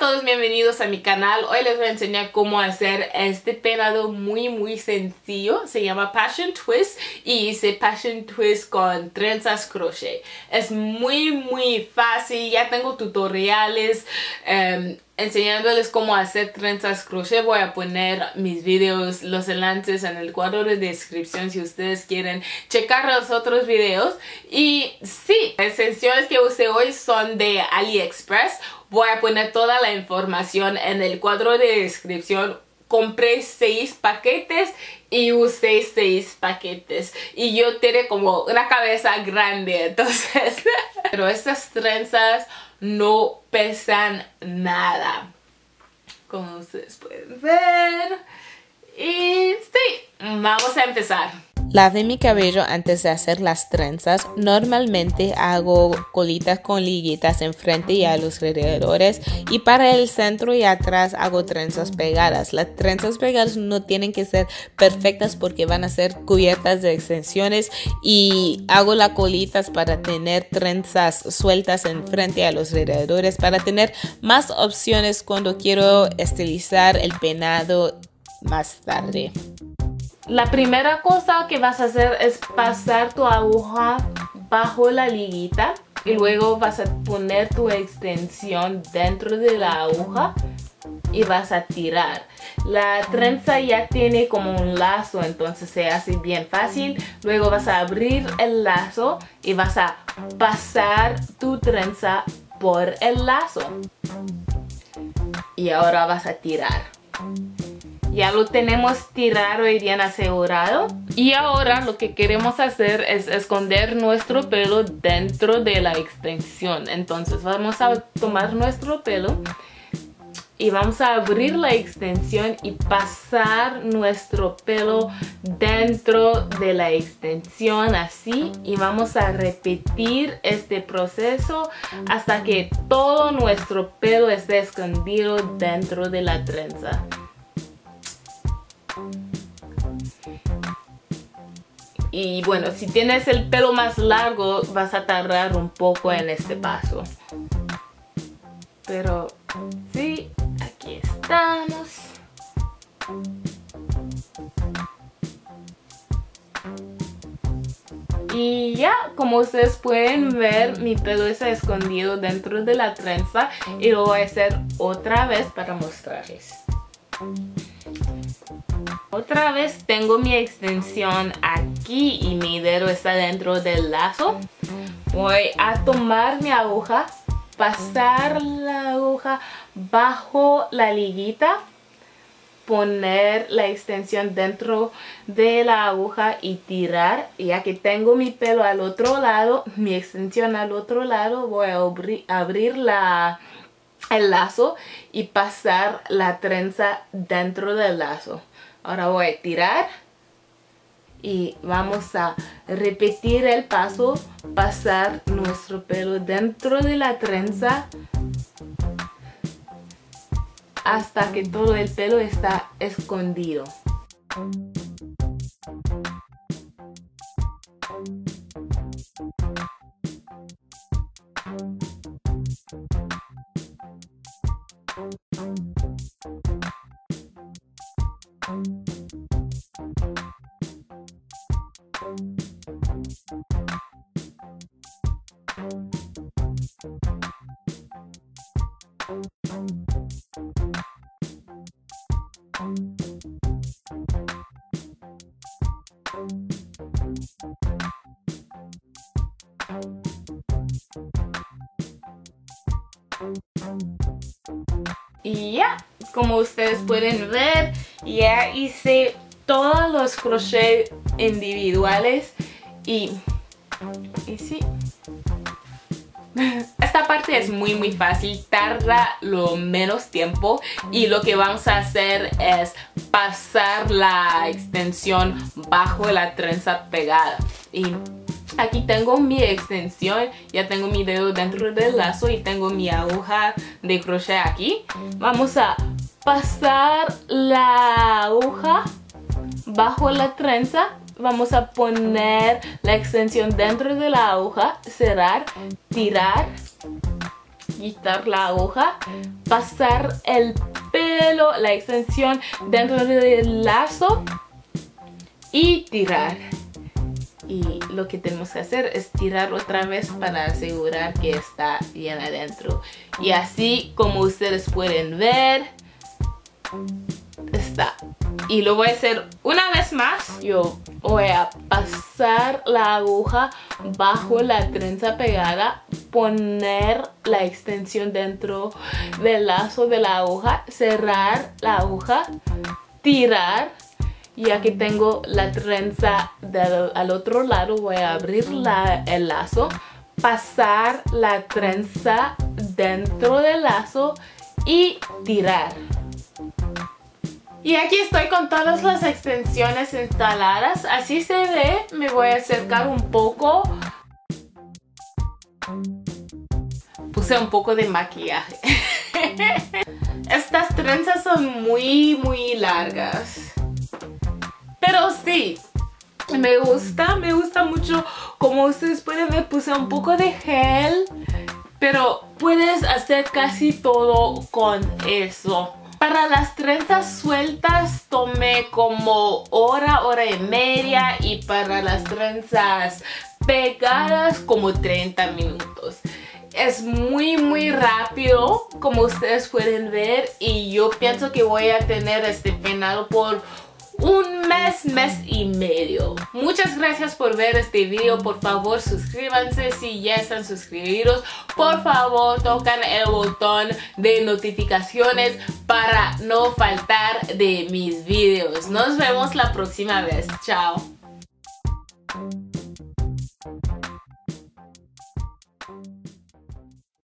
todos, bienvenidos a mi canal. Hoy les voy a enseñar cómo hacer este peinado muy muy sencillo. Se llama Passion Twist y hice Passion Twist con trenzas crochet. Es muy muy fácil, ya tengo tutoriales em, enseñándoles cómo hacer trenzas crochet. Voy a poner mis videos, los enlaces en el cuadro de descripción si ustedes quieren checar los otros videos. Y sí, usé hoy son de AliExpress Voy a poner toda la información en el cuadro de descripción. Compré seis paquetes y usé seis paquetes. Y yo tengo como una cabeza grande, entonces. Pero estas trenzas no pesan nada. Como ustedes pueden ver. Y sí, vamos a empezar. Lave mi cabello antes de hacer las trenzas. Normalmente hago colitas con liguitas enfrente y a los alrededores. Y para el centro y atrás hago trenzas pegadas. Las trenzas pegadas no tienen que ser perfectas porque van a ser cubiertas de extensiones. Y hago las colitas para tener trenzas sueltas enfrente y a los alrededores. Para tener más opciones cuando quiero estilizar el peinado más tarde. La primera cosa que vas a hacer es pasar tu aguja bajo la liguita y luego vas a poner tu extensión dentro de la aguja y vas a tirar. La trenza ya tiene como un lazo, entonces se hace bien fácil. Luego vas a abrir el lazo y vas a pasar tu trenza por el lazo. Y ahora vas a tirar. Ya lo tenemos tirado y bien asegurado. Y ahora lo que queremos hacer es esconder nuestro pelo dentro de la extensión. Entonces vamos a tomar nuestro pelo y vamos a abrir la extensión y pasar nuestro pelo dentro de la extensión así y vamos a repetir este proceso hasta que todo nuestro pelo esté escondido dentro de la trenza. Y bueno, si tienes el pelo más largo, vas a tardar un poco en este paso. Pero sí, aquí estamos. Y ya, como ustedes pueden ver, mi pelo está escondido dentro de la trenza y lo voy a hacer otra vez para mostrarles. Otra vez tengo mi extensión aquí y mi dedo está dentro del lazo. Voy a tomar mi aguja, pasar la aguja bajo la liguita, poner la extensión dentro de la aguja y tirar. Y aquí tengo mi pelo al otro lado, mi extensión al otro lado, voy a abrir el lazo y pasar la trenza dentro del lazo. Ahora voy a tirar y vamos a repetir el paso, pasar nuestro pelo dentro de la trenza hasta que todo el pelo está escondido. Y ya, como ustedes pueden ver, ya hice todos los crochets individuales y, y sí. Esta parte es muy muy fácil, tarda lo menos tiempo y lo que vamos a hacer es pasar la extensión bajo la trenza pegada. Y aquí tengo mi extensión, ya tengo mi dedo dentro del lazo y tengo mi aguja de crochet aquí. Vamos a pasar la aguja bajo la trenza. Vamos a poner la extensión dentro de la aguja, cerrar, tirar, quitar la aguja, pasar el pelo, la extensión dentro del lazo y tirar. Y lo que tenemos que hacer es tirar otra vez para asegurar que está bien adentro. Y así como ustedes pueden ver, está. Y lo voy a hacer una vez más. Yo voy a pasar la aguja bajo la trenza pegada, poner la extensión dentro del lazo de la aguja, cerrar la aguja, tirar. Y aquí tengo la trenza al otro lado, voy a abrir el lazo, pasar la trenza dentro del lazo y tirar. Y aquí estoy con todas las extensiones instaladas. Así se ve. Me voy a acercar un poco. Un poco de maquillaje. Estas trenzas son muy, muy largas. Pero sí, me gusta, me gusta mucho. Como ustedes pueden ver, puse un poco de gel. Pero puedes hacer casi todo con eso. Para las trenzas sueltas tomé como hora, hora y media y para las trenzas pegadas como 30 minutos. Es muy muy rápido como ustedes pueden ver y yo pienso que voy a tener este peinado por un mes, mes y medio. Muchas gracias por ver este video. Por favor, suscríbanse si ya están suscritos. Por favor, tocan el botón de notificaciones para no faltar de mis videos. Nos vemos la próxima vez. Chao.